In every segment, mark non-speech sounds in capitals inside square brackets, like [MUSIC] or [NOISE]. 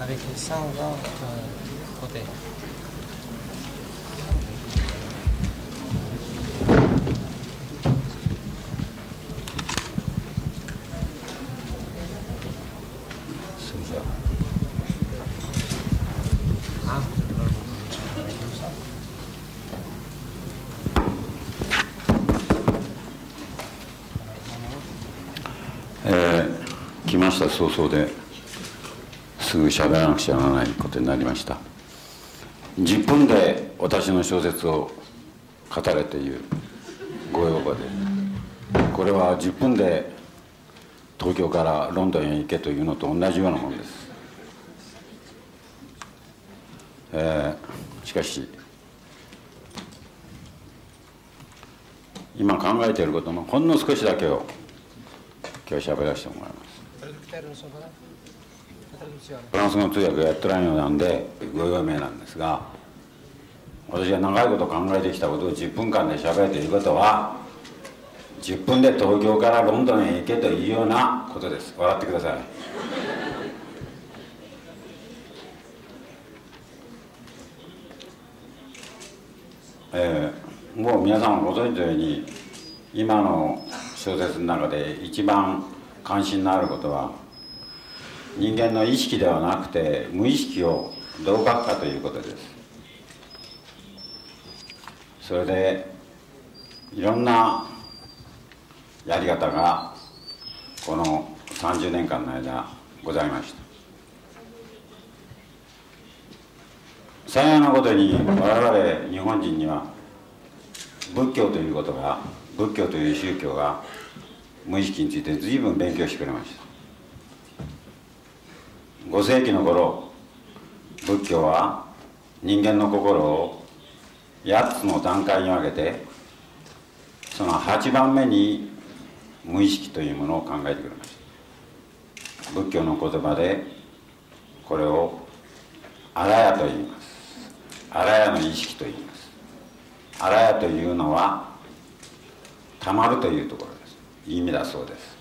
avec 120 euh, côtés. Ah, えー来ました早々ですぐ喋らなくちゃならないことになりました。10分で私の小説を語れというご要望でこれは10分で東京からロンドンへ行けというのと同じようなものです、えーしかし今考えていることのほんの少しだけを今日喋らせてもらいます。フランス語通訳やってないのなんでご用命なんですが私が長いこと考えてきたことを10分間で喋るということは10分で東京からロンドンへ行けというようなことです。笑ってください。えーもう皆さんご存知のように今の小説の中で一番関心のあることは人間の意識ではなくて無意識をどう書くかということです。それでいろんなやり方がこの30年間の間ございました。幸いなことに我々日本人には仏教ということが仏教という宗教が無意識について随分勉強してくれました。5世紀の頃仏教は人間の心を8つの段階に分けてその8番目に無意識というものを考えてくれました。仏教の言葉でこれを「あらや」と言います「あらやの意識」と言います。あらやというのはたまるというところです。意味だそうです。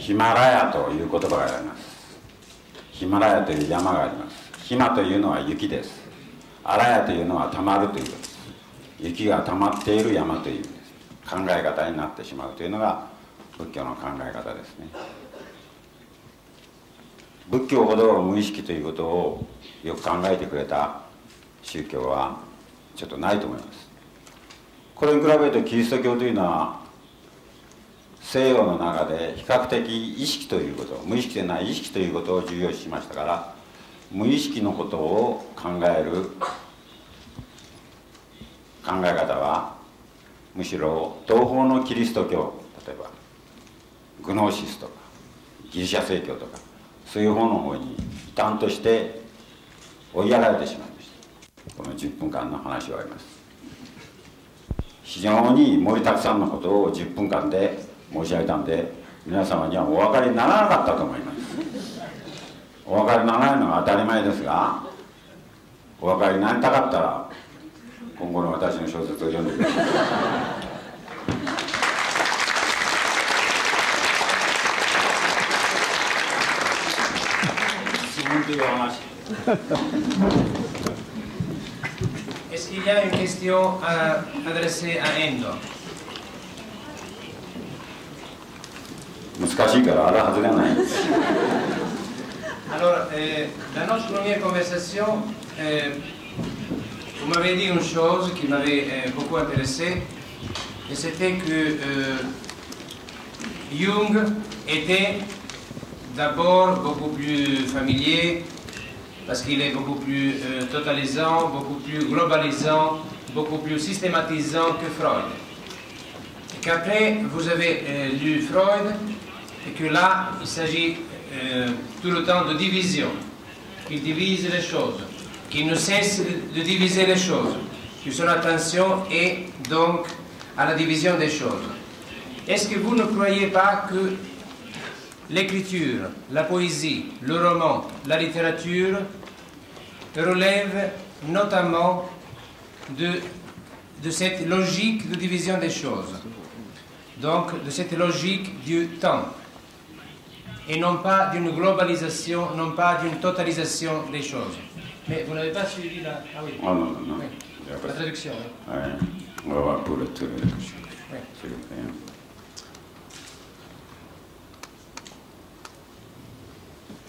ヒマラヤという言葉があります。ヒマラヤという山があります。ヒマというのは雪です。あらやというのはたまるということです。雪がたまっている山という考え方になってしまうというのが仏教の考え方ですね。仏教ほど無意識ということをよく考えてくれた宗教はちょっとないと思います。これに比べるとキリスト教というのは西洋の中で比較的意識ということ無意識でない意識ということを重要視しましたから無意識のことを考える考え方はむしろ東方のキリスト教例えばグノーシスとかギリシャ正教とかそういう方の方に異端として追いやられてしまいました。この10分間の話を終わります。非常に盛りだくさんのことを10分間で申し上げたんで皆様にはお分かりにならなかったと思います。お分かりにならないのは当たり前ですがお分かりになりたかったら今後の私の小説を読んでください。es qu'il y a une question à adresser à Endo 難しいからあら外れない Alors, euh, dans notre première conversation, euh, vous m'avez dit une chose qui m'avait euh, beaucoup intéressé, et c'était que euh, Jung était d'abord beaucoup plus familier, parce qu'il est beaucoup plus euh, totalisant, beaucoup plus globalisant, beaucoup plus systématisant que Freud. Et qu'après, vous avez euh, lu Freud, et que là, il s'agit euh, tout le temps de division, qu'il divise les choses, qu'il ne cesse de, diviser les choses, que son attention est donc à la division des choses. Est-ce que vous ne croyez pas que l'écriture, la poésie, le roman, la littérature relèvent notamment de cette logique de division des choses, donc de cette logique du temps et non pas d'une globalisation, non pas d'une totalisation des choses. Mais vous n'avez pas suivi la... Ah oui. Ah non, non, non. Oui. Il y a pas La de- traduction. oui. Ouais. On va voir pour le tour. Oui. S'il vous plaît.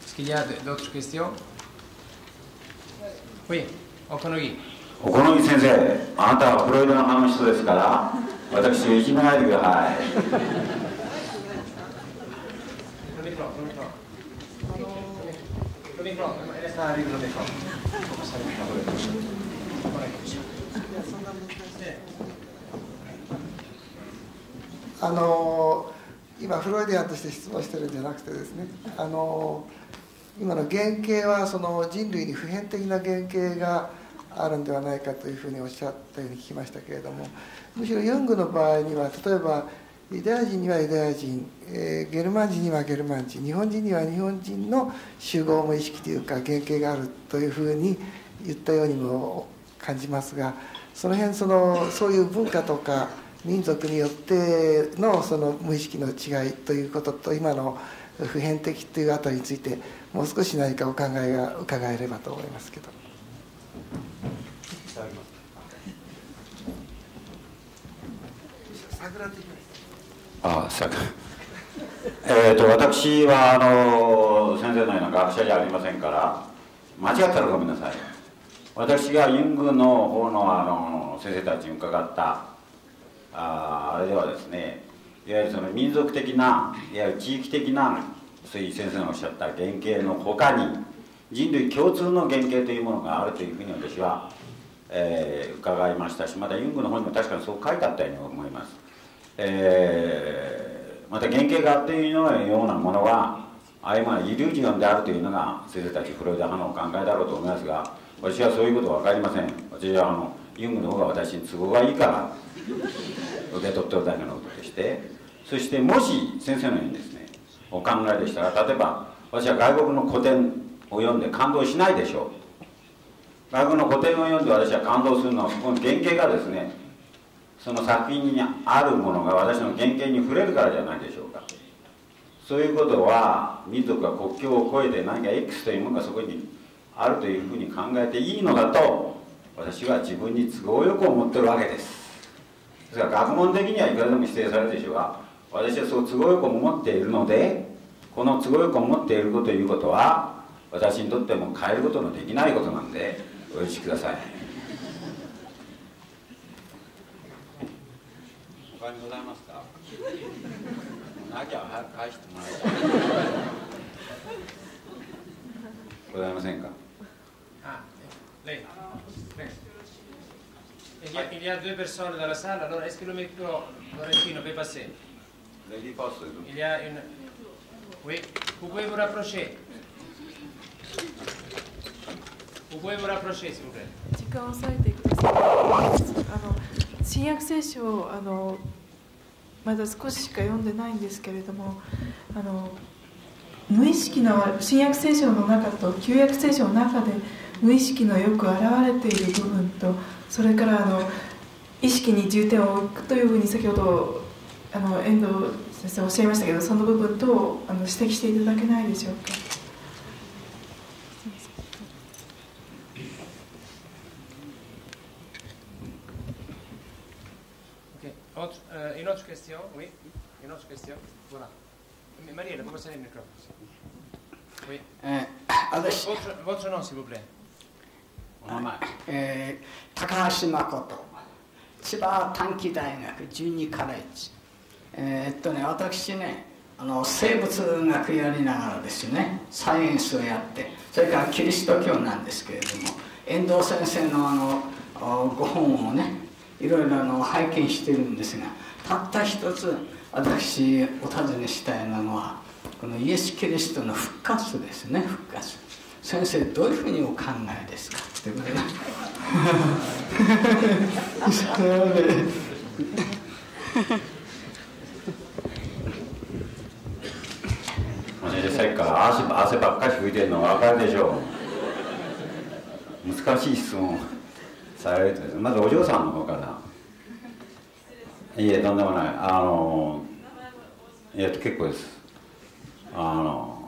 Est-ce qu'il y a d'autres questions Oui, Okonogi. お好み先生、あなたはフロイドの派の人ですから、私をいじめないでください。 Le micro, él está arriba del micro. Pasar el micro. Por ahí. あの今フロイディアンとして質問してるんじゃなくてですねあの今の原型はその人類に普遍的な原型があるんではないかというふうにおっしゃったように聞きましたけれどもむしろユングの場合には例えばユダヤ人にはユダヤ人、えーゲルマン人にはゲルマン人日本人には日本人の集合無意識というか原型があるというふうに言ったようにも感じますがその辺そのそういう文化とか民族によってのその無意識の違いということと今の普遍的というあたりについてもう少し何かお考えが伺えればと思いますけど。あさえー、と私はあの先生のような学者じゃありませんから間違ったらごめんなさい。私がユングの方のあの先生たちに伺ったああれではですねいわゆるその民族的ないわゆる地域的なそうい先生のおっしゃった原型の他に人類共通の原型というものがあるというふうに私は、えー伺いましたしまたユングの方にも確かにそう書いてあったように思います。えーまた原型があっていうようなものはああいうものはイリュージョンであるというのが先生たちフロイダ派のお考えだろうと思いますが私はそういうことは分かりません。私はあのユングの方が私に都合がいいから受け取っておるだけのことでして。そしてもし先生のようにですねお考えでしたら例えば私は外国の古典を読んで感動しないでしょう。外国の古典を読んで私は感動するのはそこの原型がですねその作品にあるものが私の原型に触れるからじゃないでしょうか。そういうことは民族が国境を越えて何か X というものがそこにあるというふうに考えていいのだと私は自分に都合よく思ってるわけです。ですから学問的にはいくらでも否定されるでしょうが私はそう都合よく思っているのでこの都合よく思っていることということは私にとっても変えることのできないことなんでお許しください。他にございますかなきゃ早く返してもらいたいございませんか Ah, lei. Prego. Il y, a, il y a deux personnes dans la salle, alors est-ce que le micro Lorentino peut passer レディーファースト Il y a une. Oui, vous pouvez vous rapprocher. Vous pouvez vous rapprocher, s'il vous plaît. 時間を割いてください。あの 新約聖書をあのまだ少ししか読んでないんですけれども、あの無意識の新約聖書の中と旧約聖書の中で無意識のよく現れている部分と、それからあの意識に重点を置くというふうに先ほどあの遠藤先生おっしゃいましたけど、その部分とあの指摘していただけないでしょうか。Ok. Autre, euh, une autre question Oui Une autre question Voilà. Mais Marielle, vous passez le micro. Oui. えー私、Votre, votre nom, s'il vous plaît. お名前えー高橋誠千葉短期大学12カレッジえーっとね私ねあの生物学やりながらですよねサイエンスをやってそれからキリスト教なんですけれども遠藤先生のあのおご本をねいろいろあの拝見してるんですがたった一つ私お尋ねしたいのはこのイエス・キリストの復活ですね。復活。先生どういうふうにお考えですかってことで。それでさっきから汗ば汗ばっかり拭いてるの分かるでしょう。難しい質問。されるまずお嬢さんの方から。いえとんでもない。あのいや結構です。あの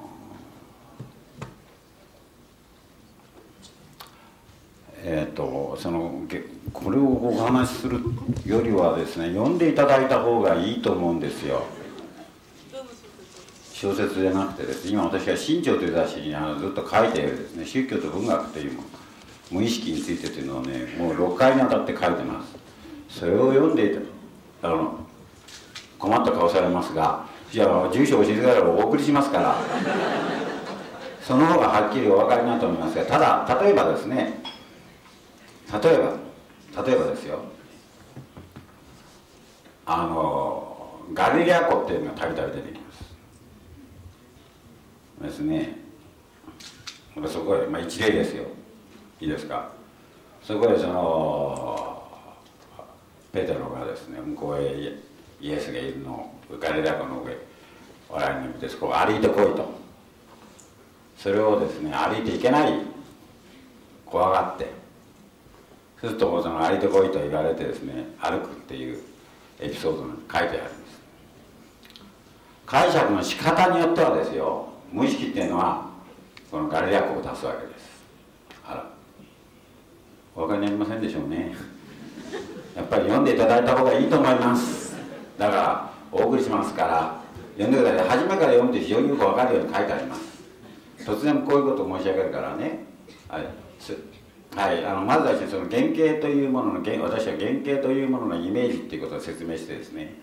えっ、とそのこれをお話しするよりはですね読んでいただいた方がいいと思うんですよ。小説じゃなくてです。ね今私は「新潮」という雑誌にあのずっと書いているですね宗教と文学というもの。無意識についてというのをねもう6回にわたって書いてます。それを読んでいた。あの困った顔されますがじゃあ住所教えてください。お送りしますから。その方がはっきりお分かりになると思いますがただ例えばですね。例えば例えばですよ。あのガリレア湖っていうのがたびたび出てきます。ですね。そこへ、まあ、一例ですよ。いいですか？そこへそのペテロがですね向こうへイエスがいるのをガリレア湖の上笑いに見てそこを歩いてこいと。それをですね歩いていけない怖がって。そうするとその歩いてこいと言われてですね歩くっていうエピソードに書いてあります。解釈の仕方によってはですよ無意識っていうのはこのガリア湖を出すわけです。お分かりになりませんでしょうね。やっぱり読んでいただいた方がいいと思います。だからお送りしますから読んでください。初めから読むと非常によく分かるように書いてあります。突然こういうことを申し上げるからね。はい。はい、あのまずはその原型というものの私は原型というもののイメージっていうことを説明してですね。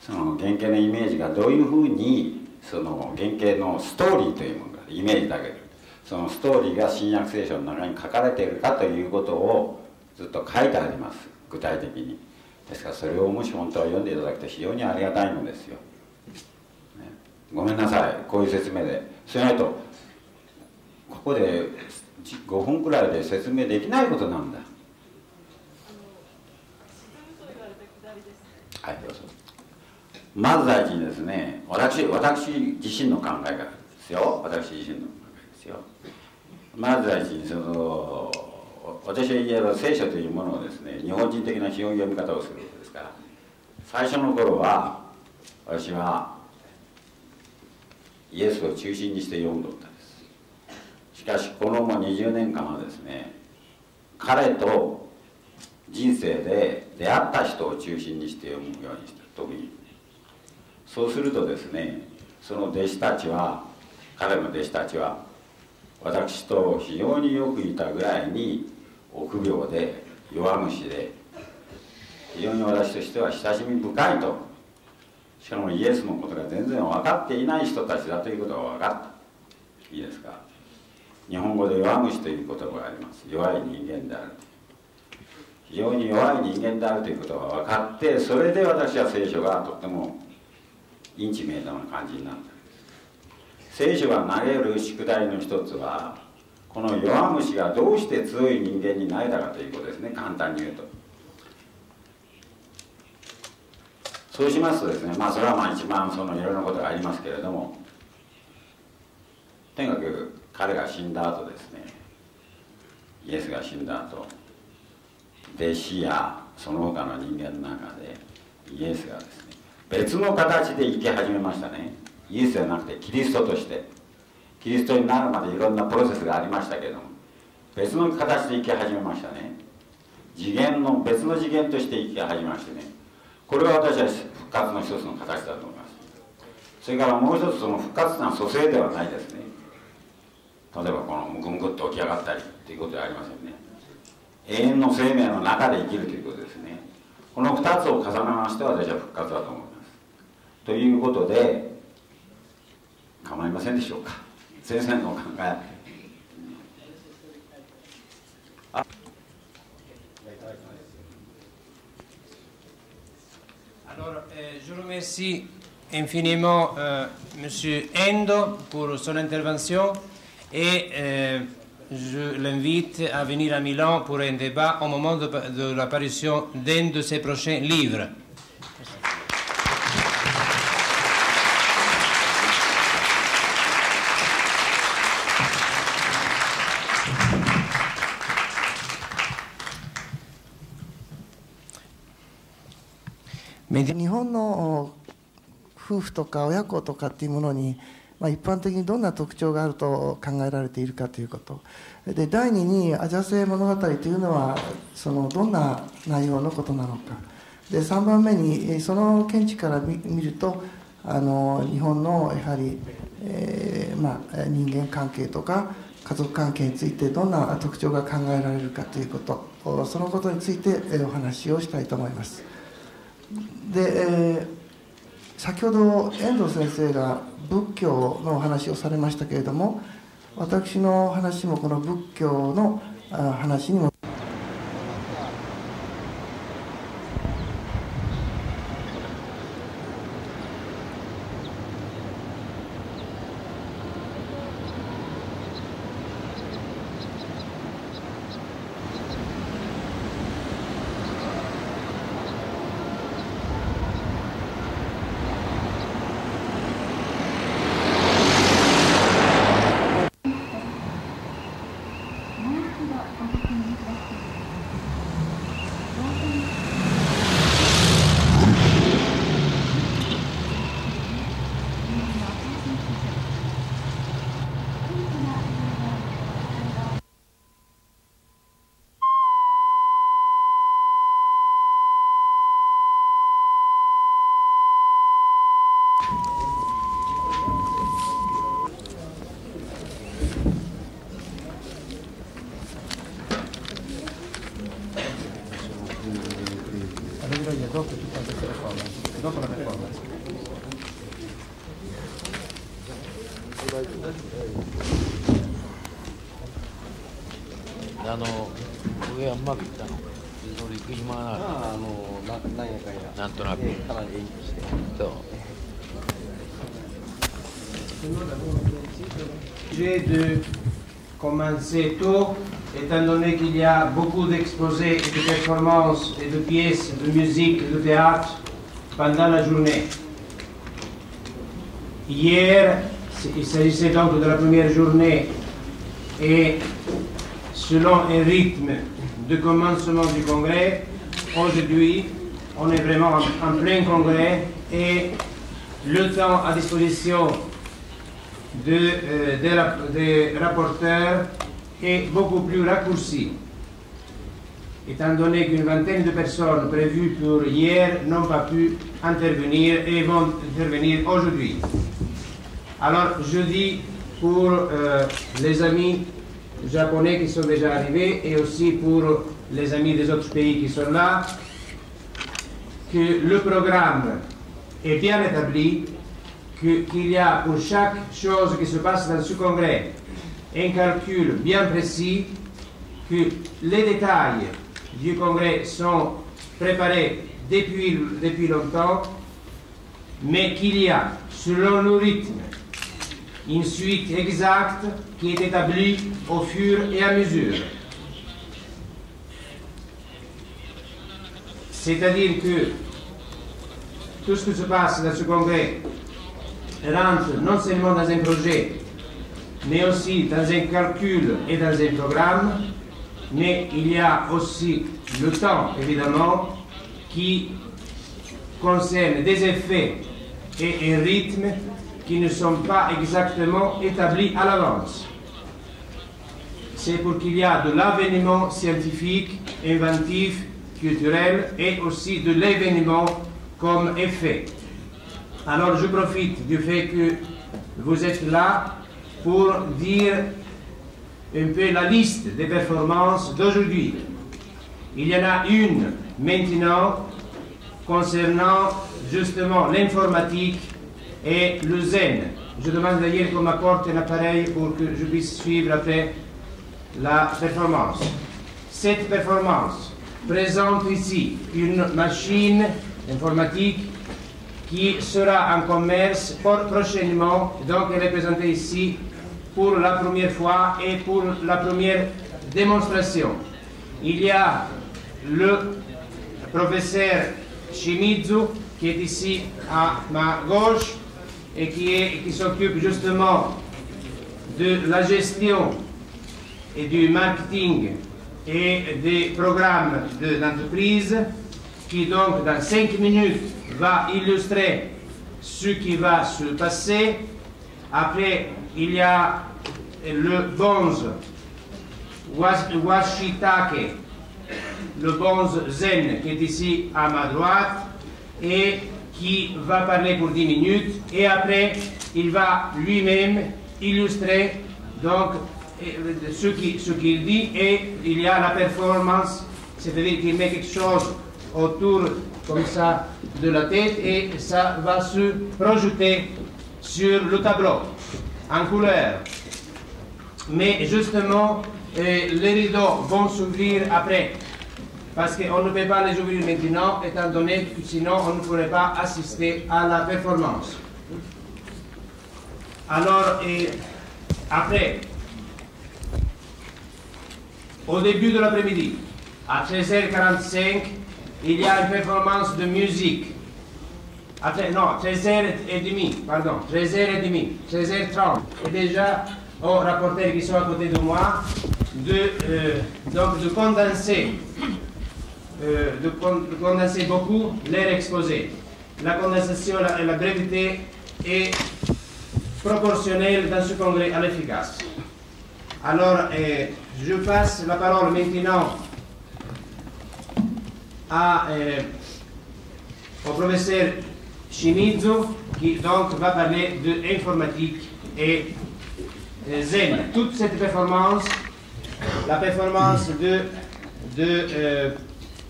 その原型のイメージがどういうふうにその原型のストーリーというものがイメージだけで。そのストーリーが新約聖書の中に書かれているかということをずっと書いてあります。具体的に。ですからそれをもし本当は読んでいただくと非常にありがたいのですよ、ね、ごめんなさい。こういう説明でそれないとここで5分くらいで説明できないことなんだ。はいどうぞ。まず第一にですね私私自身の考え方ですよ。私自身の。ですよ。まず第一にその私は言えば聖書というものをですね日本人的な基本読み方をするわけですから最初の頃は私はイエスを中心にして読んどったんです。しかしこのも20年間はですね彼と人生で出会った人を中心にして読むようにした特に。そうするとですねその弟子たちは彼の弟子たちは私と非常によくいたぐらいに臆病で弱虫で非常に私としては親しみ深いと。しかもイエスのことが全然分かっていない人たちだということが分かった。いいですか？日本語で弱虫という言葉があります。弱い人間である非常に弱い人間であるということが分かってそれで私は聖書がとってもインチメートな感じになった。聖書が投げる宿題の一つはこの弱虫がどうして強い人間になれたかということですね。簡単に言うと。そうしますとですねまあそれはまあ一番そのいろんなことがありますけれどもとにかく彼が死んだ後ですねイエスが死んだ後弟子やその他の人間の中でイエスがですね別の形で生き始めましたね。イエスじゃなくてキリストとしてキリストになるまでいろんなプロセスがありましたけども別の形で生き始めましたね。次元の別の次元として生き始めましてね。これが私は復活の一つの形だと思います。それからもう一つその復活というのは蘇生ではないですね。例えばこのムクムクっと起き上がったりっていうことではありませんね。永遠の生命の中で生きるということですね。この2つを重ねまして私は復活だと思います。ということで構いませんでしょうか先生のお考え Alors, euh, je remercie infiniment euh, M. Endo pour son intervention. et euh, je l'invite à venir à Milan pour un débat au moment de, de l'apparition d'un de ses prochains livres. 日本の夫婦とか親子とかっていうものに、まあ、一般的にどんな特徴があると考えられているかということ。で第2にアジャ性物語というのはそのどんな内容のことなのか。で3番目にその見地から見るとあの日本のやはり、えーまあ、人間関係とか家族関係についてどんな特徴が考えられるかということ。そのことについてお話をしたいと思います。で、えー、先ほど遠藤先生が仏教のお話をされましたけれども私の話もこの仏教の話にも beaucoup d'exposés et de performances et de pièces de musique, de théâtre pendant la journée. Hier, il s'agissait donc de la première journée et selon un rythme de commencement du congrès, aujourd'hui, on est vraiment en, plein congrès et le temps à disposition euh, des rapporteurs est beaucoup plus raccourci. Étant donné qu'une vingtaine de personnes prévues pour hier n'ont pas pu intervenir et vont intervenir aujourd'hui. Alors, je dis pour euh, les amis japonais qui sont déjà arrivés et aussi pour les amis des autres pays qui sont là, que le programme est bien établi, qu'il y a pour chaque chose qui se passe dans ce congrès un calcul bien précis, que les détails du congrès sont préparés depuis, depuis longtemps, mais qu'il y a, selon le rythme, une suite exacte qui est établie au fur et à mesure. C'est-à-dire que tout ce qui se passe dans ce congrès rentre non seulement dans un projet, mais aussi dans un calcul et dans un programme, mais il y a aussi le temps, évidemment, qui concerne des effets et un rythme qui ne sont pas exactement établis à l'avance. C'est pour qu'il y a de l'avènement scientifique, inventif, culturel et aussi de l'événement comme effet. Alors je profite du fait que vous êtes là pour dire un peu la liste des performances d'aujourd'hui. Il y en a une maintenant concernant justement l'informatique et le zen. Je demande d'ailleurs qu'on m'apporte un appareil pour que je puisse suivre après la performance. Cette performance présente ici une machine informatique qui sera en commerce pour- prochainement. Donc elle est présentée ici pour la première fois et pour la première démonstration. Il y a le professeur Shimizu qui est ici à ma gauche et qui, s'occupe justement de la gestion et du marketing et des programmes de l'entreprise qui donc dans cinq minutes va illustrer ce qui va se passer. Après, il y a le bonze, was- washitake, le bonze zen qui est ici à ma droite et qui va parler pour 10 minutes. Et après, il va lui-même illustrer donc euh, ce qu'il dit et il y a la performance, c'est-à-dire qu'il met quelque chose autour comme ça de la tête et ça va se projeter sur le tableau en couleur. Mais justement, euh, les rideaux vont s'ouvrir après. Parce qu'on ne peut pas les ouvrir maintenant, étant donné que sinon on ne pourrait pas assister à la performance. Alors, et après, au début de l'après-midi, à 13h45, il y a une performance de musique. Après, non, 13h30, pardon, 13h30, 13h30. Et déjà, aux rapporteurs qui sont à côté de moi, de, euh, donc de condenser, euh, de, con- de condenser beaucoup leur exposé. La condensation la- et la brevité est proportionnelle dans ce congrès à l'efficace. Alors, euh, je passe la parole maintenant à, au professeur Shimizu, qui donc va parler de informatique et euh, Zen. Toute cette performance, la performance de, de euh,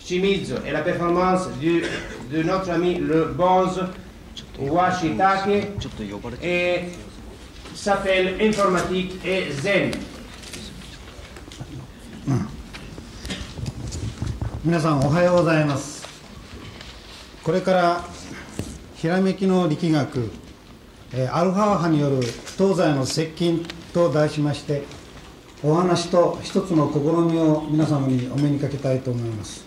Shimizu et la performance du- de notre ami le Bonze Washitake ちょっと呼ばれて et s'appelle informatique et Zen. 皆さんおはようございますこれから ひらめきの力学えーアルファ波による東西の接近と題しましてお話と一つの試みを皆様にお目にかけたいと思います。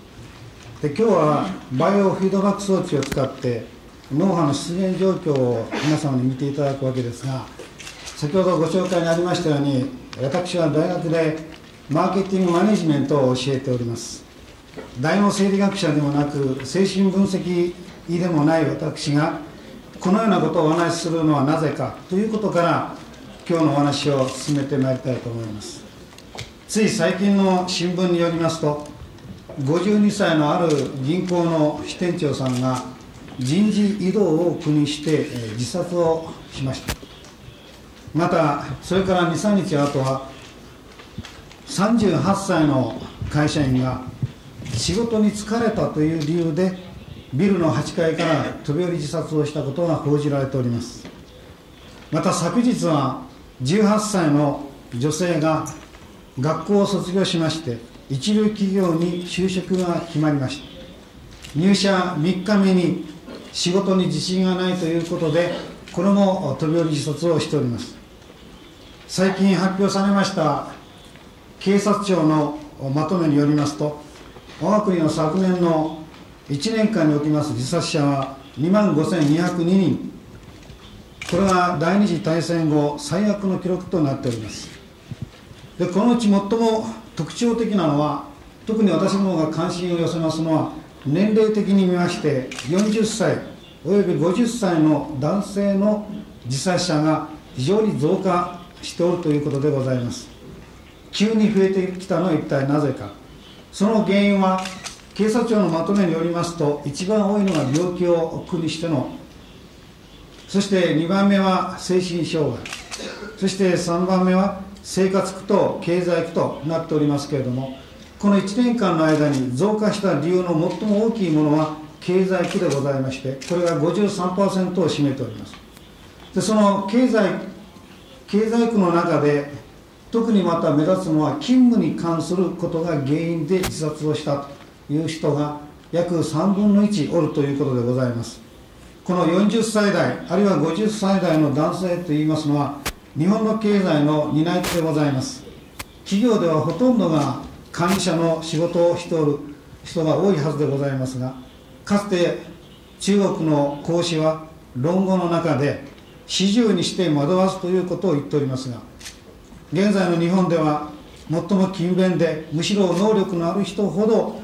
で今日はバイオフィードバック装置を使って脳波の出現状況を皆様に見ていただくわけですが先ほどご紹介にありましたように私は大学でマーケティングマネジメントを教えております。大脳生理学者でもなく精神分析医でもない私がこのようなことをお話しするのはなぜかということから今日のお話を進めてまいりたいと思います。つい最近の新聞によりますと52歳のある銀行の支店長さんが人事異動を苦にして自殺をしました。またそれから23日後は38歳の会社員が仕事に疲れたという理由でビルの8階から飛び降り自殺をしたことが報じられております。また昨日は18歳の女性が学校を卒業しまして一流企業に就職が決まりました。入社3日目に仕事に自信がないということでこれも飛び降り自殺をしております。最近発表されました警察庁のまとめによりますと我が国の昨年の1年間におきます自殺者は2万5202人。これが第二次大戦後最悪の記録となっております。でこのうち最も特徴的なのは特に私の方が関心を寄せますのは年齢的に見まして40歳および50歳の男性の自殺者が非常に増加しておるということでございます。急に増えてきたのは一体なぜか。その原因は警察庁のまとめによりますと一番多いのが病気を苦にしてのそして2番目は精神障害そして3番目は生活苦と経済苦となっておりますけれどもこの1年間の間に増加した理由の最も大きいものは経済苦でございましてこれが53%を占めております。でその経済経済苦の中で特にまた目立つのは勤務に関することが原因で自殺をしたと。いう人が約3分の1おるということでございます。この40歳代あるいは50歳代の男性といいますのは日本の経済の担い手でございます。企業ではほとんどが管理者の仕事をしておる人が多いはずでございますがかつて中国の孔子は論語の中で始終にして惑わすということを言っておりますが現在の日本では最も勤勉でむしろ能力のある人ほど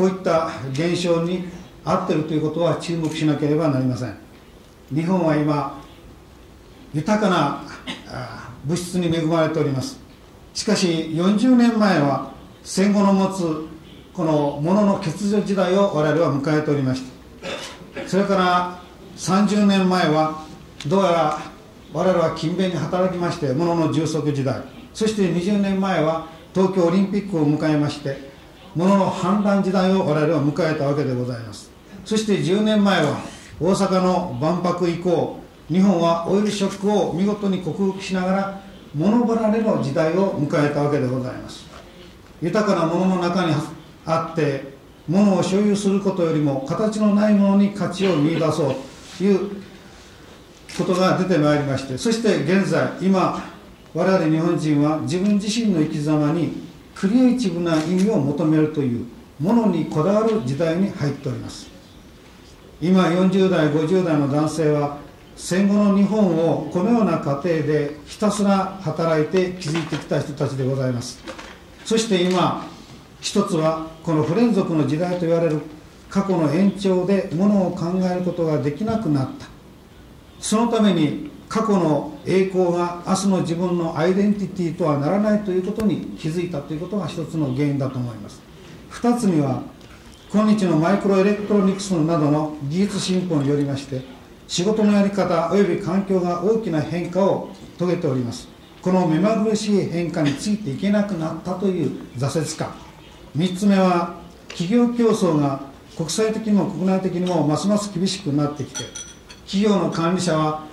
こういった現象に合っているということは注目しなければなりません。日本は今豊かな物質に恵まれております。しかし40年前は戦後の持つこの物の欠如時代を我々は迎えておりました。それから30年前はどうやら我々は勤勉に働きまして物の充足時代。そして20年前は東京オリンピックを迎えまして物の反乱時代を我々は迎えたわけでございます。そして10年前は大阪の万博以降日本はオイルショックを見事に克服しながら物離れの時代を迎えたわけでございます。豊かなものの中にあって物を所有することよりも形のないものに価値を見出そうということが出てまいりましてそして現在今我々日本人は自分自身の生き様にクリエイティブな意味を求めるというものにこだわる時代に入っております。今40代50代の男性は戦後の日本をこのような過程でひたすら働いて築いてきた人たちでございます。そして今一つはこの不連続の時代と言われる過去の延長でものを考えることができなくなった。そのために過去の栄光が明日の自分のアイデンティティとはならないということに気づいたということが一つの原因だと思います。二つには今日のマイクロエレクトロニクスなどの技術進歩によりまして仕事のやり方及び環境が大きな変化を遂げております。この目まぐるしい変化についていけなくなったという挫折感。3つ目は企業競争が国際的にも国内的にもますます厳しくなってきて企業の管理者は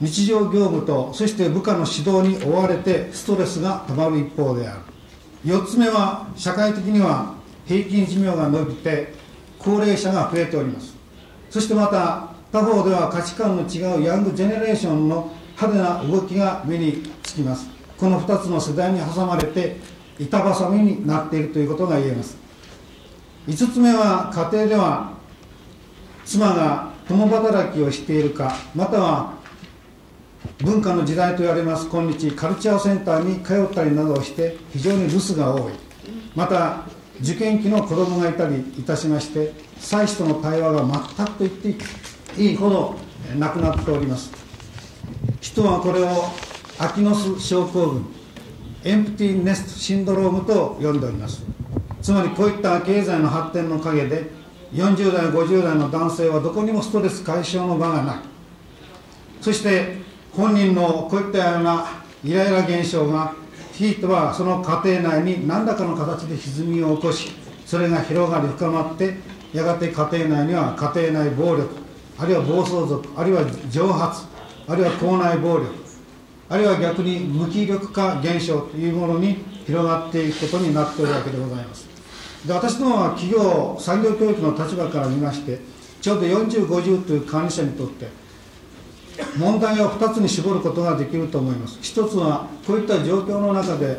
日常業務とそして部下の指導に追われてストレスがたまる一方である。4つ目は社会的には平均寿命が伸びて高齢者が増えております。そしてまた他方では価値観の違うヤングジェネレーションの派手な動きが目につきます。この2つの世代に挟まれて板挟みになっているということが言えます。5つ目は家庭では妻が共働きをしているかまたは文化の時代と言われます今日カルチャーセンターに通ったりなどをして非常に留守が多い。また受験期の子供がいたりいたしまして妻子との対話が全くと言っていいほどなくなっております。人はこれをアキノス症候群エンプティネストシンドロームと呼んでおります。つまりこういった経済の発展の陰で40代50代の男性はどこにもストレス解消の場がない。そして本人のこういったようなイライラ現象がひいてはその家庭内に何らかの形で歪みを起こしそれが広がり深まってやがて家庭内には家庭内暴力あるいは暴走族あるいは蒸発あるいは校内暴力あるいは逆に無気力化現象というものに広がっていくことになっているわけでございます。で私どもは企業産業教育の立場から見ましてちょうど4050という管理者にとって問題を2つに絞ることができると思います。一つはこういった状況の中で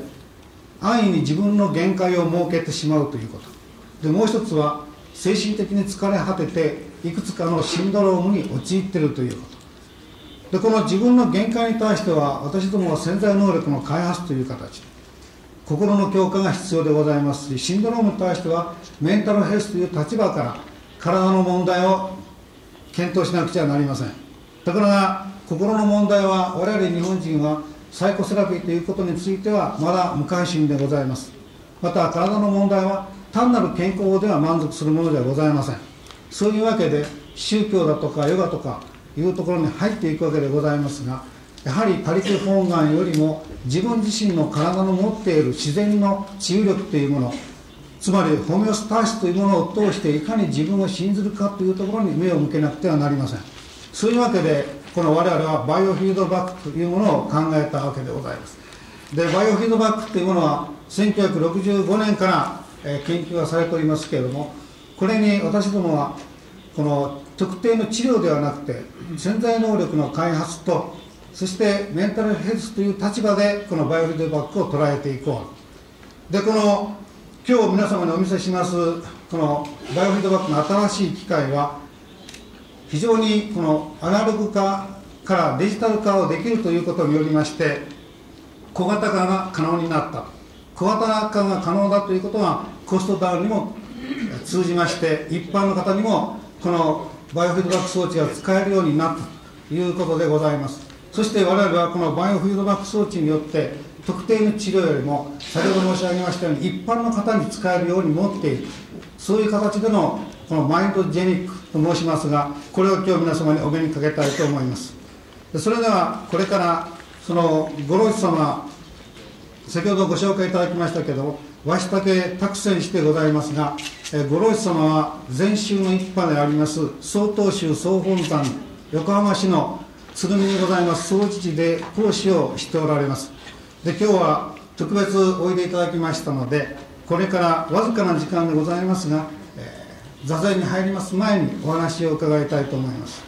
安易に自分の限界を設けてしまうということ。でもう一つは精神的に疲れ果てていくつかのシンドロームに陥っているということ。でこの自分の限界に対しては私どもは潜在能力の開発という形。心の強化が必要でございますしシンドロームに対してはメンタルヘルスという立場から体の問題を検討しなくちゃなりません。ところが心の問題は我々日本人はサイコセラピーということについてはまだ無関心でございます。また体の問題は単なる健康では満足するものではございません。そういうわけで宗教だとかヨガとかいうところに入っていくわけでございますがやはり他力本願よりも自分自身の体の持っている自然の治癒力というものつまりホメオスターシスというものを通していかに自分を信ずるかというところに目を向けなくてはなりません。そういうわけでこの我々はバイオフィードバックというものを考えたわけでございます。でバイオフィードバックというものは1965年から、研究がされておりますけれどもこれに私どもはこの特定の治療ではなくて潜在能力の開発とそしてメンタルヘルスという立場でこのバイオフィードバックを捉えていこうでこの今日皆様にお見せしますこのバイオフィードバックの新しい機械は非常にこのアナログ化からデジタル化をできるということによりまして小型化が可能になった。小型化が可能だということはコストダウンにも通じまして一般の方にもこのバイオフィードバック装置が使えるようになったということでございます。そして我々はこのバイオフィードバック装置によって特定の治療よりも先ほど申し上げましたように一般の方に使えるように持っている。そういう形でのこのマインドジェニックと申しますがこれを今日皆様にお目にかけたいと思います。それではこれからその五郎様先ほどご紹介いただきましたけど鷲竹託仙してございますが、えー、五郎様は禅宗の一派であります曹洞宗総本山横浜市の鶴見にございます総持寺で講師をしておられます。で今日は特別おいでいただきましたのでこれからわずかな時間でございますが、座禅に入ります前にお話を伺いたいと思います。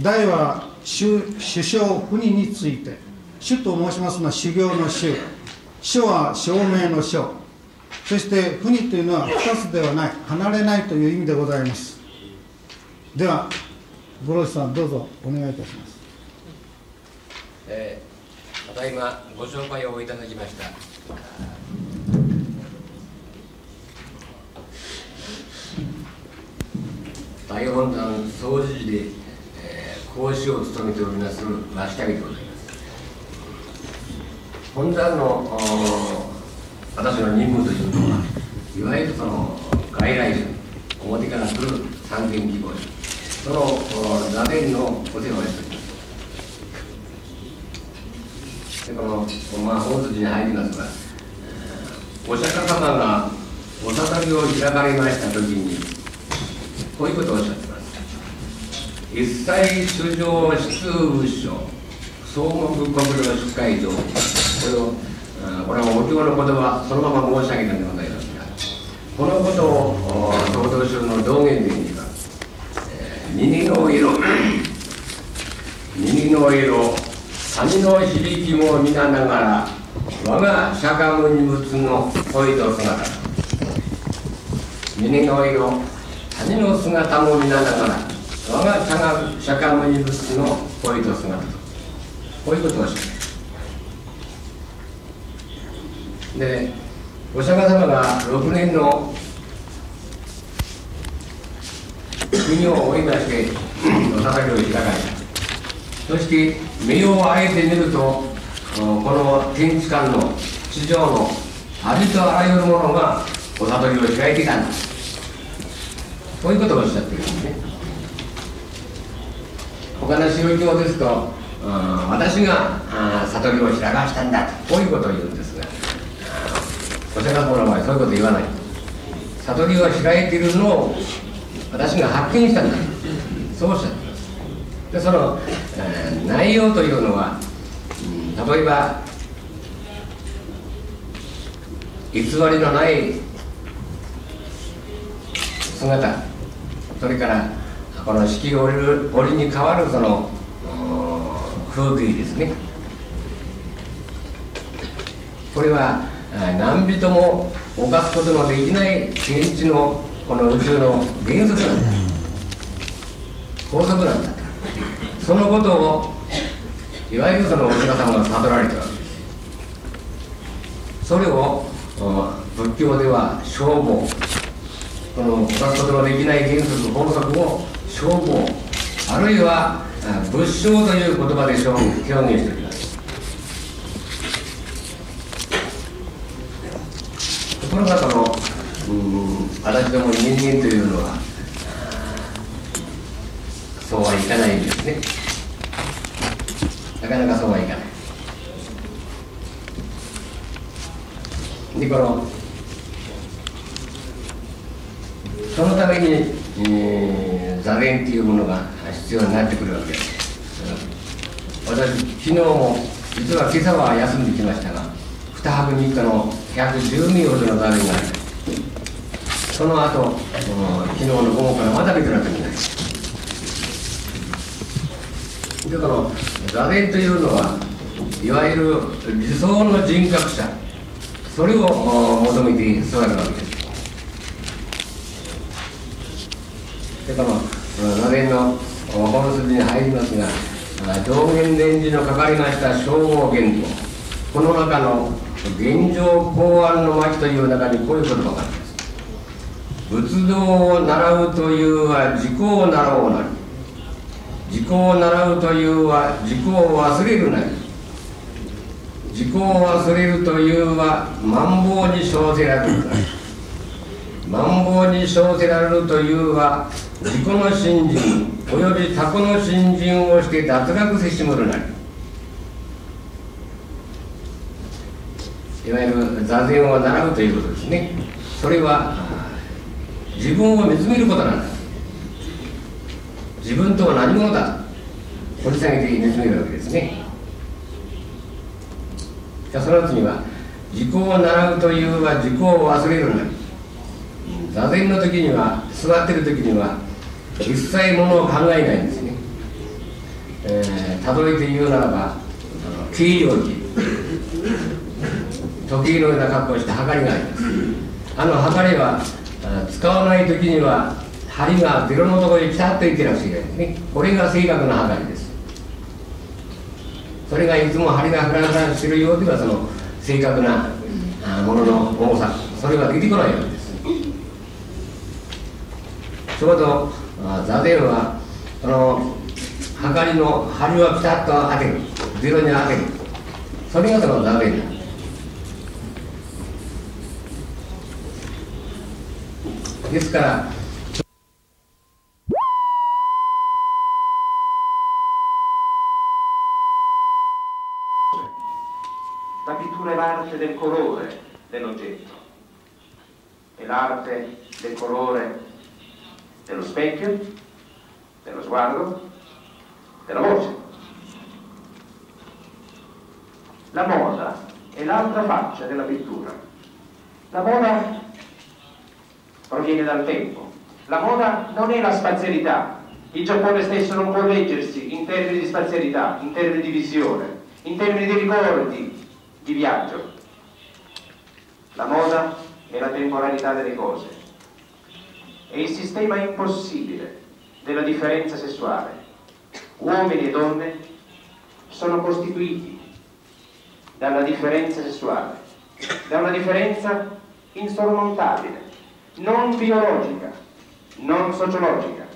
題は首相不妊について。主と申しますのは修行の主。書は証明の書。そして不妊というのは2つではない。離れないという意味でございます。では五郎さんどうぞお願いいたします、えー、ただいまご紹介をいただきました。大本山総持寺で、えー、講師を務めております鷲谷でございます。本山の私の任務というのはいわゆるその外来種表から来る参見希望者その座禅のお世話をしております。でこの、まあ、本筋に入りますがお釈迦様がお悟りを開かれました時にこういうことをおっしゃってます一切出場出部所総目国土出会場これをこれはお経の言葉そのまま申し上げたんでございますがこのことを曹洞宗の道元伝には、えー、耳の色耳の色谷の響きも見ながら我が釈迦牟尼仏の恋と姿耳の色谷の姿も見ながら我が釈迦牟尼仏の恋と姿。こういうことをしでお釈迦様が6年の国を追い出してお叩きを開かれた。そして目をあえて見るとこの天地間の地上のありとあらゆるものがお悟りを開いていたんです。こういうことをおっしゃってるんですね。他の宗教ですと私が悟りを開かしたんだ。こういうことを言うんですがお釈迦様の場合そういうこと言わない。悟りを開いているのを私が発見したんだ。そうおっしゃってます。でその、えー、内容というのは、うん、例えば偽りのない姿。それからこの四季折折に変わるその風景ですね。これは何人も犯すことのできない現地のこの宇宙の原則なんだ。法則なんだ。そのことをいわゆるそのお釈迦様が悟られたわけです。それを仏教では消防この犯すことのできない原則法則を消防あるいは仏性という言葉で表現しております。この方のうん私ども人間というのはそうはいかないんですね。なかなかそうはいかない。でこのそのために、えー、座禅っていうものが必要になってくるわけです。私昨日も実は今朝は休んできましたが2泊3日の110ミリほどの座禅があるその後昨日の午後からまた別な時になりだから座禅というのはいわゆる理想の人格者。それを求めて座るわけです。でこの座禅の本筋に入りますが上元伝示のかかりました称号原稿この中の現状公安の町という中にこういう言葉があります仏道を習うというは自己を習おうなり自己を習うというは自己を忘れるなり自己を忘れるというは万法に生じられるなり万法に生じられるというは自己の信心および他己の信心をして脱落せしむるなり。いわゆる座禅を習うということですね。それは自分を見つめることなんだ。自分とは何者だ。掘り下げて見つめるわけですね。じゃその次は自己を習うというは自己を忘れるなり。座禅の時には座ってる時には一切ものを考えないんですね、えー、例えて言うならば計量器時計のような格好をして測りがあります。あの測りは使わない時には針がゼロのところにピタッといってなくちゃいないですね。これが正確な測りです。それがいつも針が測られてるようではその正確なものの重さそれが出てこないわけです。ちょうど座禅はこの測りの針をピタッと当てるゼロに当てるそれがその座禅だですから La pittura è l'arte del colore dell'oggetto, è l'arte del colore dello specchio, dello sguardo, della voce. La moda è l'altra faccia della pittura. La moda proviene dal tempo. La moda non è la spazialità. Il Giappone stesso non può leggersi in termini di spazialità, in termini di visione, in termini di ricordi di viaggio. La moda è la temporalità delle cose. È il sistema impossibile della differenza sessuale. Uomini e donne sono costituiti dalla differenza sessuale, da una differenza insormontabile non biologica, non sociologica.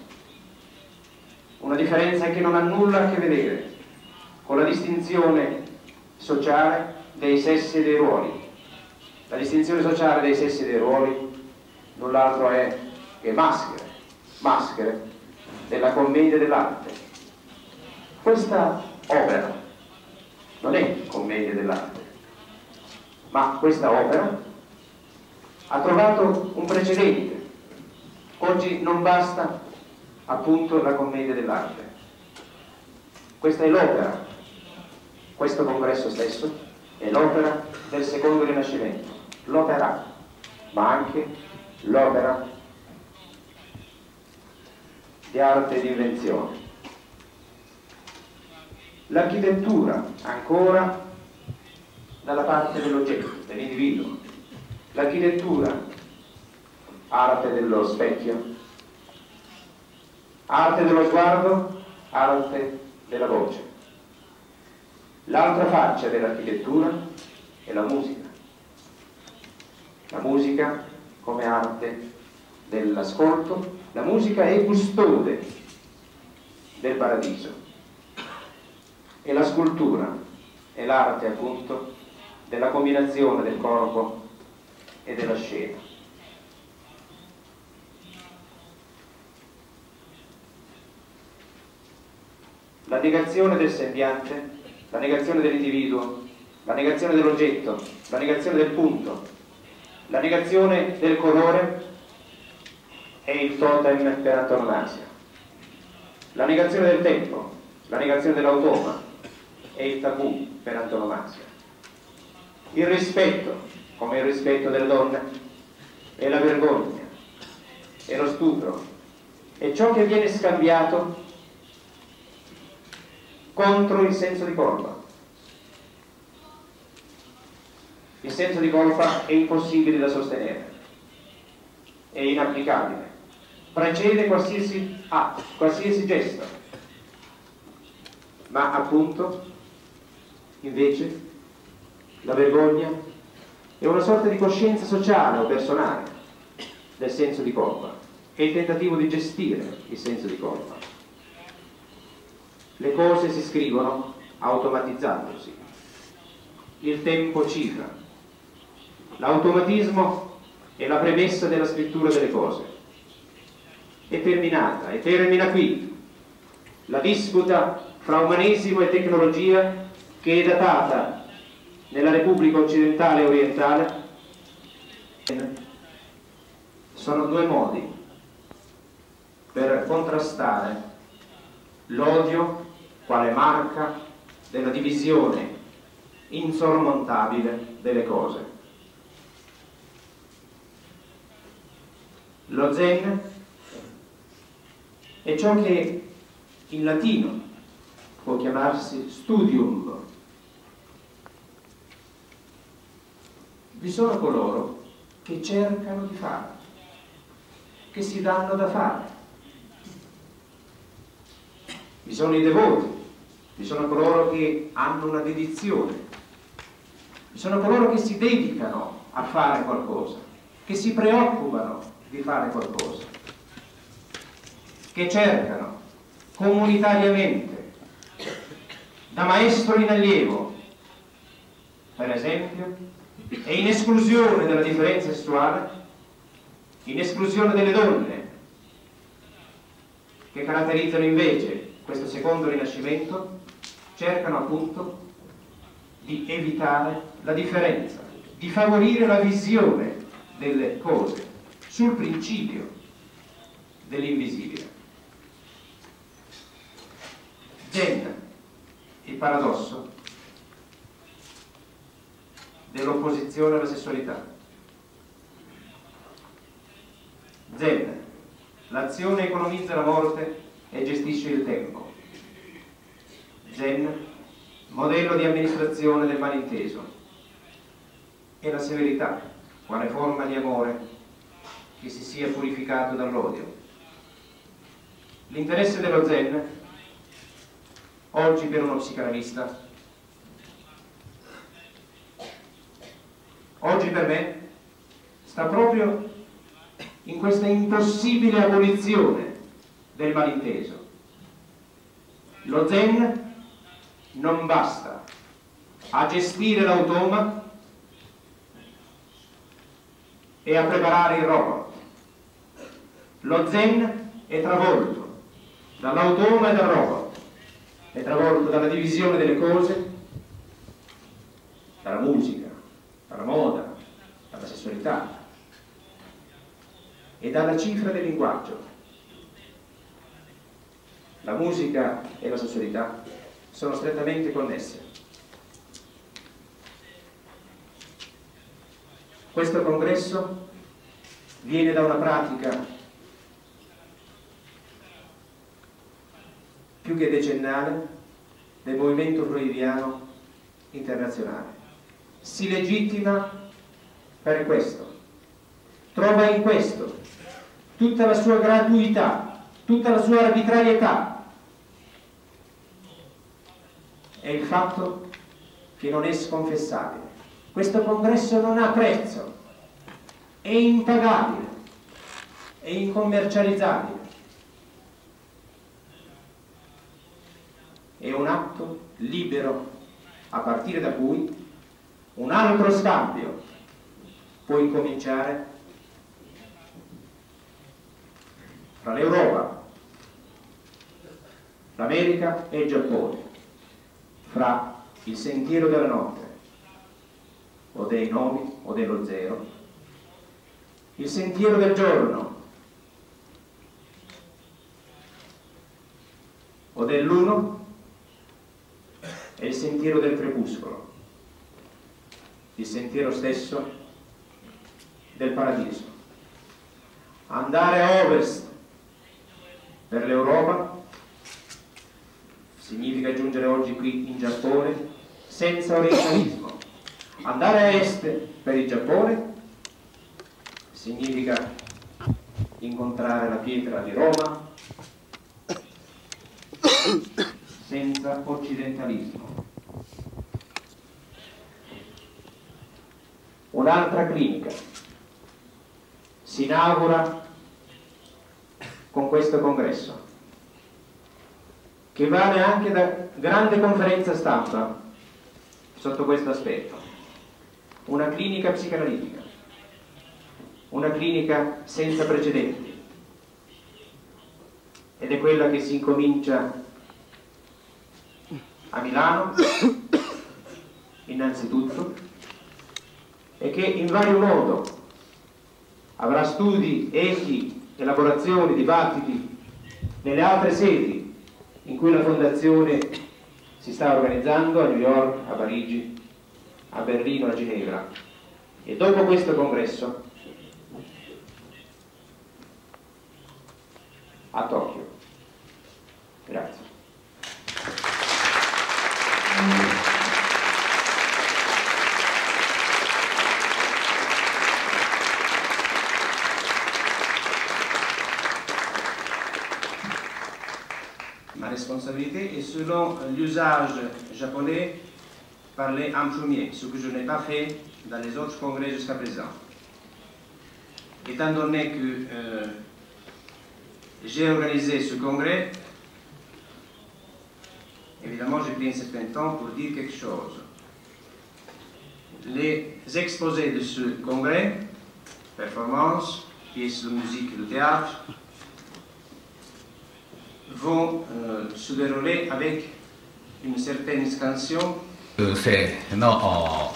Una differenza che non ha nulla a che vedere con la distinzione sociale dei sessi e dei ruoli. La distinzione sociale dei sessi e dei ruoli null'altro è che maschere, maschere della commedia dell'arte. Questa opera non è commedia dell'arte, ma questa opera ha trovato un precedente. Oggi non basta appunto la commedia dell'arte. Questa è l'opera, questo congresso stesso è l'opera del secondo rinascimento, l'opera, ma anche l'opera di arte e di invenzione. L'architettura ancora dalla parte dell'oggetto, dell'individuo, l'architettura, arte dello specchio, arte dello sguardo, arte della voce. L'altra faccia dell'architettura è la musica. La musica come arte dell'ascolto, la musica è custode del paradiso e la scultura è l'arte appunto della combinazione del corpo e della scena. La negazione del sembiante, la negazione dell'individuo, la negazione dell'oggetto, la negazione del punto, la negazione del colore è il totem per antonomasia. La negazione del tempo, la negazione dell'automa è il tabù per antonomasia. Il rispetto come il rispetto delle donne, e la vergogna, e lo stupro, e ciò che viene scambiato contro il senso di colpa. Il senso di colpa è impossibile da sostenere, è inapplicabile, precede qualsiasi atto, qualsiasi gesto, ma appunto, invece, la vergogna è una sorta di coscienza sociale o personale, del senso di colpa e il tentativo di gestire il senso di colpa. Le cose si scrivono automatizzandosi. Il tempo cifra. L'automatismo è la premessa della scrittura delle cose. È terminata e termina qui la disputa fra umanesimo e tecnologia che è datata nella Repubblica occidentale e orientale sono due modi per contrastare l'odio quale marca della divisione insormontabile delle cose. Lo zen è ciò che in latino può chiamarsi studium. Vi sono coloro che cercano di fare, che si danno da fare. Vi sono i devoti, vi sono coloro che hanno una dedizione, vi sono coloro che si dedicano a fare qualcosa, che si preoccupano di fare qualcosa, che cercano comunitariamente, da maestro in allievo, per esempio, e in esclusione della differenza sessuale, in esclusione delle donne, che caratterizzano invece questo secondo rinascimento, cercano appunto di evitare la differenza, di favorire la visione delle cose sul principio dell'invisibile. Zen, il paradosso dell'opposizione alla sessualità. Zen, l'azione economizza la morte e gestisce il tempo. Zen, modello di amministrazione del malinteso. E la severità, quale forma di amore che si sia purificato dall'odio. L'interesse dello Zen, oggi per uno psicanalista, oggi per me, sta proprio in questa impossibile abolizione del malinteso. Lo Zen non basta a gestire l'automa e a preparare il robot. Lo Zen è travolto dall'automa e dal robot, è travolto dalla divisione delle cose, dalla musica, dalla moda, dalla sessualità e dalla cifra del linguaggio. La musica e la sessualità sono strettamente connesse. Questo congresso viene da una pratica più che decennale del movimento freudiano internazionale. Si legittima per questo, trova in questo tutta la sua gratuità, tutta la sua arbitrarietà, è il fatto che non è sconfessabile. Questo congresso non ha prezzo, è impagabile, è incommercializzabile. È un atto libero a partire da cui un altro scambio può incominciare fra l'Europa, l'America e il Giappone fra il sentiero della notte o dei nomi o dello zero, il sentiero del giorno o dell'uno e il sentiero del crepuscolo, il sentiero stesso del paradiso. Andare a ovest per l'Europa significa giungere oggi qui in Giappone senza orientalismo. Andare a est per il Giappone significa incontrare la pietra di Roma senza occidentalismo. Un'altra clinica si inaugura con questo congresso, che vale anche da grande conferenza stampa sotto questo aspetto. Una clinica psicanalitica, una clinica senza precedenti, ed è quella che si incomincia a Milano, [COUGHS] innanzitutto, e che in vario modo avrà studi, echi, elaborazioni, dibattiti nelle altre sedi in cui la Fondazione si sta organizzando a New York, a Parigi, a Berlino, a Ginevra. E dopo questo congresso a Tokyo. Grazie. Selon l'usage japonais parler en premier, ce que je n'ai pas fait dans les autres congrès jusqu'à présent. Étant donné que euh, j'ai organisé ce congrès, évidemment j'ai pris un certain temps pour dire quelque chose. Les exposés de ce congrès, performances, pièces de musique, de théâtre, vont euh, se dérouler avec une certaine scansion 性の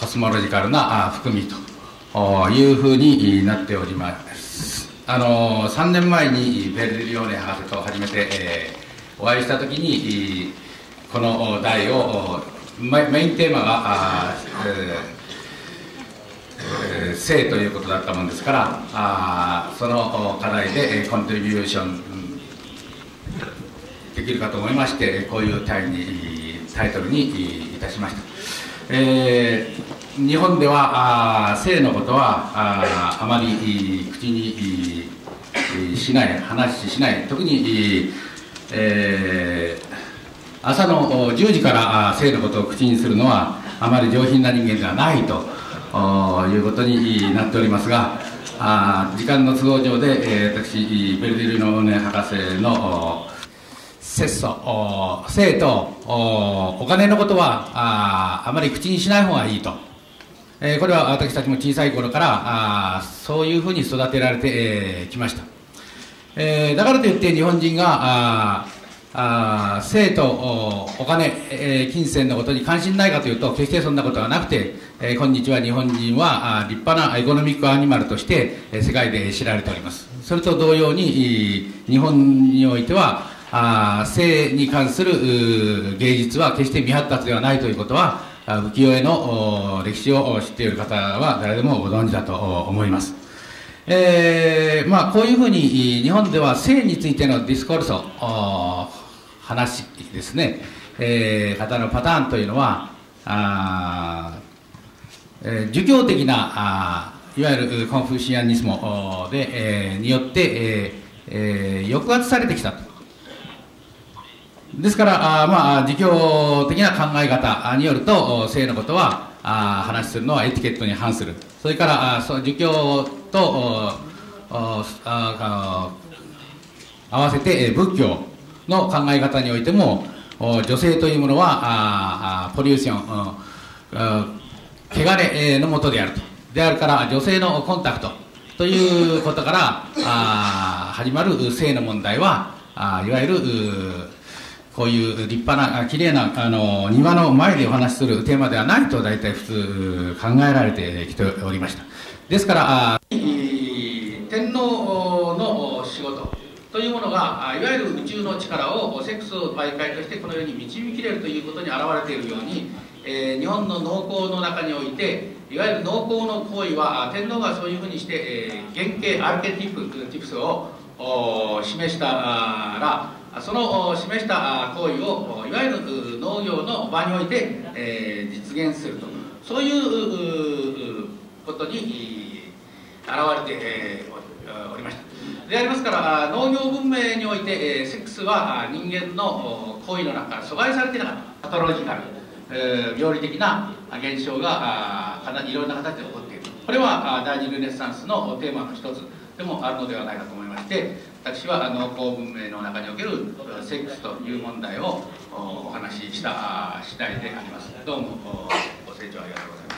コスモロジカルな含みというふうになっております。あの3年前にベルリオーネ博士と初めて、えー、お会いした時にこの題をメインテーマが、えー、性ということだったものですからあその課題でコントリビューションできるかと思いましてこういうタイにタイトルにいたしました、えー、日本ではあ性のことはああまり口にしない話しない。特に、えー、朝の10時から性のことを口にするのはあまり上品な人間ではないということになっておりますがあ時間の都合上で、えー、私ベルディルの、ね、博士の節操性とお金のことはああまり口にしない方がいいと、えー、これは私たちも小さい頃からあそういうふうに育てられてき、えー、ました、えー、だからといって日本人がああ性とお金、えー、金銭のことに関心ないかというと決してそんなことはなくて、えー、今日は日本人はあ立派なエコノミックアニマルとして、えー、世界で知られております。それと同様に日本においてはあ性に関する芸術は決して未発達ではないということは浮世絵の歴史を知っている方は誰でもご存知だと思います。えー、まあこういうふうに日本では性についての discorso 話ですね、えー、方のパターンというのはあ、えー、儒教的なあいわゆる confucianismo で、えー、によって、えーえー、抑圧されてきたとですからあ、まあ、儒教的な考え方によると性のことはあ話するのはエティケットに反する。それからあそ儒教とあ合わせて仏教の考え方においても女性というものはあポリューション汚れのもとであると。であるから女性のコンタクトということからあ始まる性の問題はあいわゆるこういう立派な綺麗なあの庭の前でお話しするテーマではないと大体普通考えられてきておりました。ですから天皇の仕事というものがいわゆる宇宙の力をセックスを媒介としてこのように導きれるということに表れているように、え、日本の農耕の中においていわゆる農耕の行為は天皇がそういうふうにして、え、原型アーケティプティプスを示したらその示した行為をいわゆる農業の場において、えー、実現すると。そういうことに現れて、えー、おりました。でありますから農業文明において、えー、セックスは人間の行為の中から阻害されていなかった。パトロジカル、えー、病理的な現象がかなりいろんな形で起こっている。これは第二ルネサンスのテーマの一つでもあるのではないかと思いまして私はあの公文明の中におけるセックスという問題をお話しした次第でありますどうもご清聴ありがとうございます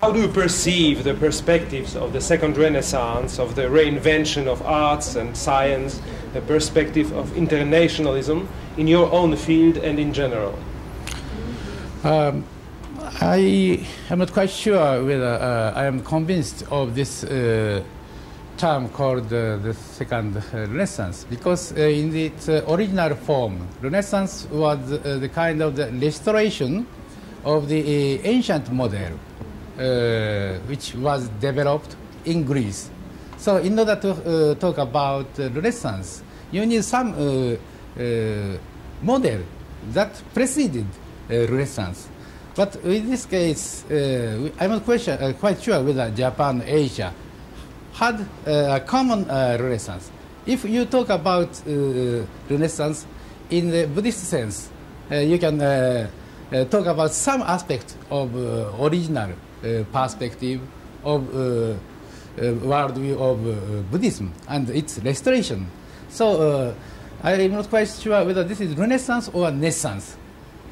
How do you perceive the perspectives of the Second Renaissance, of the reinvention of arts and science, the perspective of internationalism in your own field and in general? Um, I am not quite sure whether uh, I am convinced of this uh, term called uh, the Second uh, Renaissance because uh, in its uh, original form, Renaissance was the kind of the restoration of the ancient model which was developed in Greece. So, in order to talk about Renaissance, you need some model that preceded Renaissance. But in this case, I'm not quite sure, uh, quite sure whether Japan, Asia had a common Renaissance. If you talk about Renaissance in the Buddhist sense, you can uh, talk about some aspect of uh, original uh, perspective of worldview of Buddhism and its restoration. So I am not quite sure whether this is Renaissance or Naissance.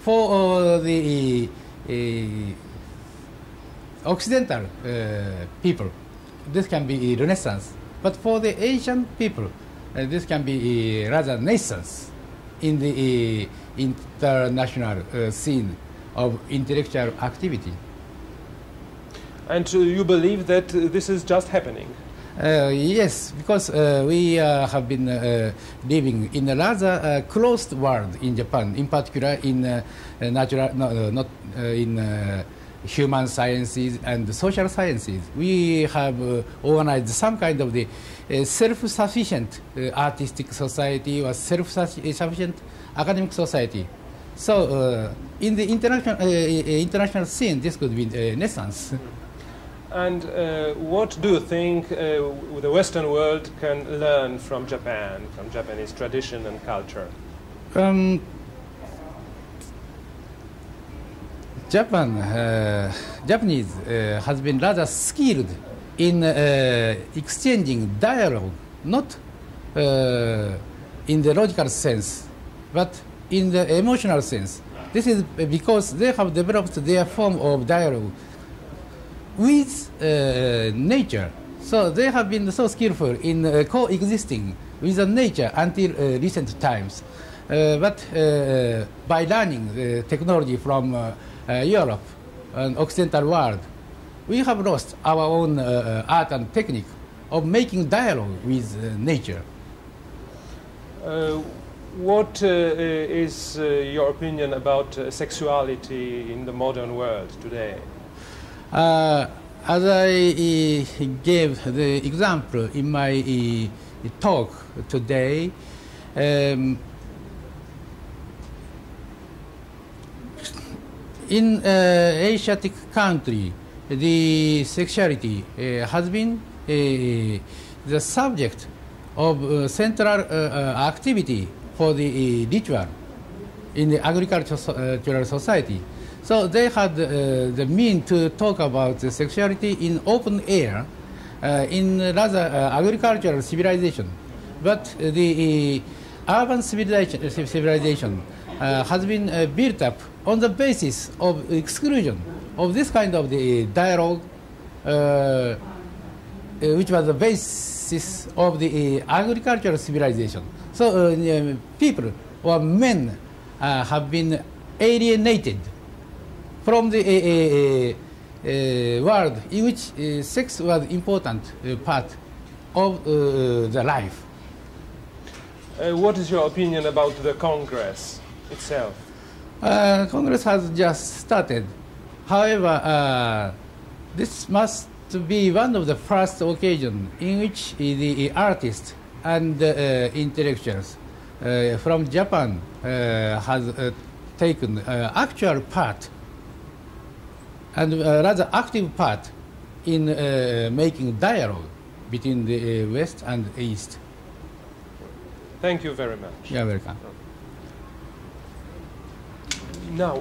For uh, the uh, Occidental uh, people, this can be Renaissance. But for the Asian people, uh, this can be uh, rather naissance in the uh, international uh, scene of intellectual activity. And uh, you believe that uh, this is just happening? Uh, yes, because uh, we uh, have been living in a rather closed world in Japan, in particular in natural, no, not in human sciences and social sciences. We have uh, organized some kind of the uh, self-sufficient uh, artistic society or self-sufficient academic society. So, in the international, international scene, this could be uh, Renaissance. And uh, what do you think uh, the Western world can learn from Japan, from Japanese tradition and culture? Um, Japan, uh, Japanese uh, has been rather skilled in uh, exchanging dialogue, not uh, in the logical sense, but in the emotional sense. This is because they have developed their form of dialogue with uh, nature. So they have been so skillful in uh, coexisting with the nature until uh, recent times. Uh, but uh, by learning uh, technology from Europe and Occidental world, we have lost our own art and technique of making dialogue with nature. What uh, is uh, your opinion about uh, sexuality in the modern world today? Uh, as I uh, gave the example in my uh, talk today, um, in uh, Asiatic country, the sexuality uh, has been uh, the subject of central activity for the ritual in the agricultural society. So they had uh, the mean to talk about the sexuality in open air uh, in rather uh, agricultural civilization. But the urban civilization, civilization has been built up on the basis of exclusion of this kind of the dialogue, uh, which was the basis of the uh, agricultural civilization. So uh, people or men have been alienated from the uh, uh, uh, world in which sex was important part of uh, the life. What is your opinion about the Congress itself? Uh, Congress has just started. However, uh, this must be one of the first occasions in which the artists and uh, intellectuals uh, from Japan uh, has uh, taken uh, actual part and a rather active part in uh, making dialogue between the uh, West and the East. Thank you very much. You're welcome. Now,